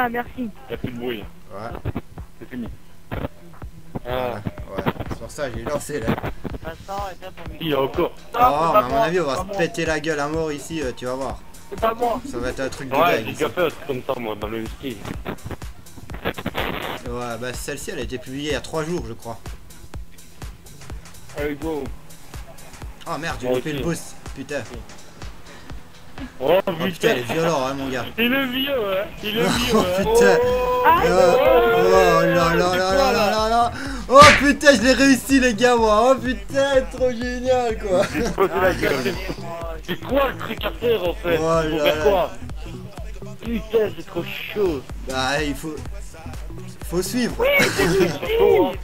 Ah, merci. Y'a plus de bruit. Ouais, C'est fini. ouais, ouais. C'est pour ça que j'ai lancé là. Pour Il y a encore. Oh, mais à mon avis, on va se péter la gueule à mort ici, euh, tu vas voir. C'est pas moi. Ça va être un truc de Ouais, j'ai déjà fait un truc comme ça, moi, dans le ski. Ouais, bah celle-ci, elle a été publiée il y a 3 jours, je crois. Allez, go. Oh merde, j'ai loupé le boss. Putain. Oh, Oh putain, il est violent, hein, mon gars. Il est vieux, hein. Il est vieux, Oh, putain. Ah, Euh, oh là là là là là là Oh putain je l'ai réussi les gars moi Oh putain trop génial quoi. C'est quoi le truc à faire en fait Oh faire quoi Putain, c'est trop chaud. Bah il faut... Faut suivre.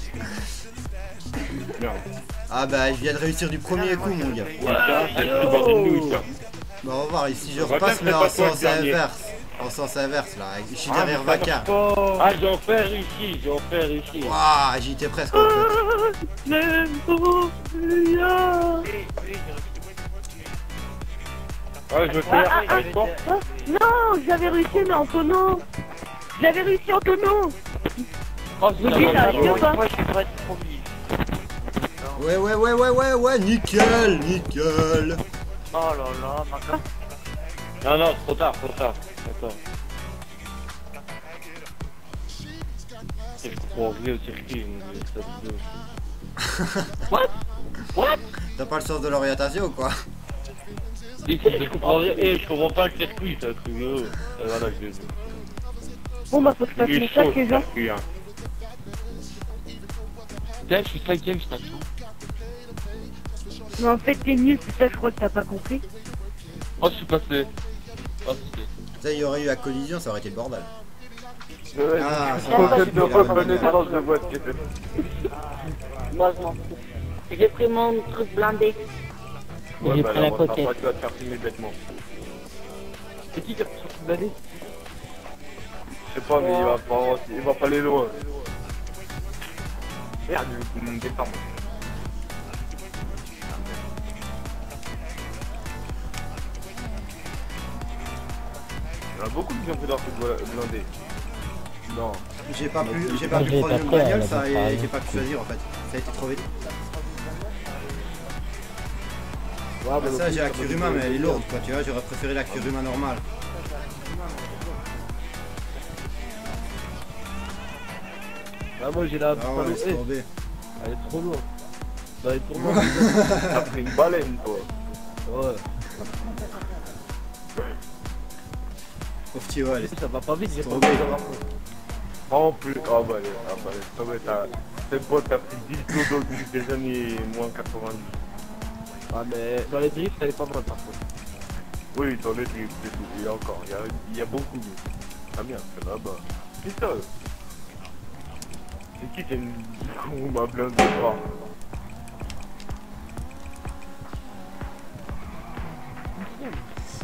Ah bah je viens de réussir du premier coup mon gars ça. Bah on va voir ici je repasse mais en sens inverse En sens inverse là, je suis Ah, derrière mais ça Vaca. Ah, en faire ici. Waouh j'y étais presque en fait Ouais, je Ah, faire. ah, ah, ah, Non, j'avais réussi, mais en tonneau. J'avais réussi en. Oh. Moi, je promis. Ouais ouais ouais ouais ouais ouais nickel nickel Oh là là, ma gueule. Non, non, trop tard, trop tard. Attends. Je comprends rien au circuit, ça. What? What? T'as pas le sens de l'orientation quoi? Ici, je comprends rien. Eh, je comprends pas le circuit, c'est un truc de ouf. Et voilà, je. Bon, bah, faut que mes est chaud, sacs, les le gens. circuit, hein. Je suis cinquième, je t'attends. Mais en fait, t'es nul, c'est ça, je crois que t'as pas compris. Oh, je suis passé. Oh, c'est... Ça il y aurait eu la collision ça aurait été le bordel Ouais, Ah, je ça bien. dans la voiture. Moi, je m'en fous. J'ai pris mon truc blindé. Ouais, J'ai bah pris la coquette. tu vas te faire filmer bêtement. C'est qui qui a sorti de l'année Je sais pas, mais il va pas, il va pas aller loin. Merde, il descend. Il y en a beaucoup qui ont fait leur truc blindé. Non. J'ai pas pu, j'ai pas Moi, pu prendre une pris, bagnole ça et j'ai pas pu choisir en fait Ça a été trop vite Ouais, Bah, ça j'ai la Kuruma mais elle est lourde quoi tu vois j'aurais préféré la Kuruma normale Ah, moi, j'ai la... Ah ouais laisse tomber Elle est trop lourde. Bah, elle est trop lourde. T'as pris une baleine, toi. ouais. Petit ouais, Ça va pas vite, j'ai pas Trop envie de. En plus, ah bah, allez, ah bah, laisse tomber, t'as, tes potes, t'as pris 10 kilos d'eau depuis des années moins 90. Ah, mais dans les drifts, elle est pas mal, par contre. Oui, dans les drifts, c'est tout. Il y a encore, il y a, il y a beaucoup mieux. Ah bien, c'est là-bas. Putain C'est qui qui a une Kuruma blindée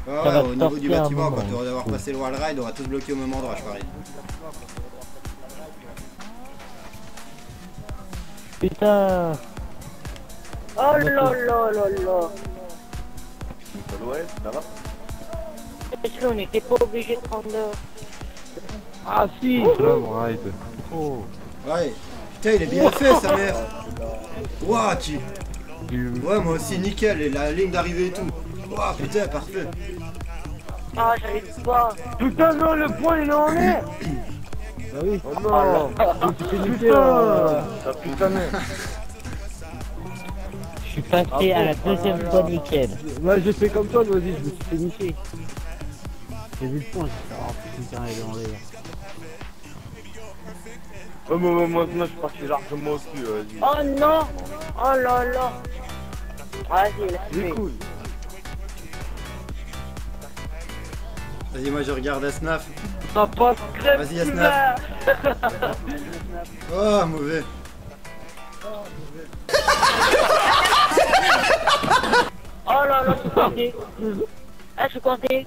pas Ouais, au niveau du bâtiment, quand on va avoir cool. passé le wall ride, on va tous bloquer au même endroit, je parie. Putain Oh là là là là. Ouais, ça va Est-ce qu'on n'était pas obligé de prendre le... Ah, si Long ride. Oh. Ouais, putain, il est bien fait, sa mère. Ouah, tu. Ouais, moi aussi, nickel, et la ligne d'arrivée et tout. Ouah, putain, parfait. Ah, j'arrive pas. Putain, non, le point il est en l'air Bah oui. Oh non Putain Ah putain, merde Je suis passé à la deuxième fois nickel. Moi, j'ai fait comme toi, vas-y, je me suis fait niquer. J'ai vu le point, j'ai fait, oh putain, il est en l'air. Ouais, moi, moi, moi, je suis parti largement au-dessus, vas-y. Oh non Oh là là Vas-y, laisse C'est faire. cool Vas-y, moi je regarde Asnaf. Ça passe crème Vas-y, Asnaf. Oh, mauvais. Oh là là, je suis coincé. Ah, je suis coincé.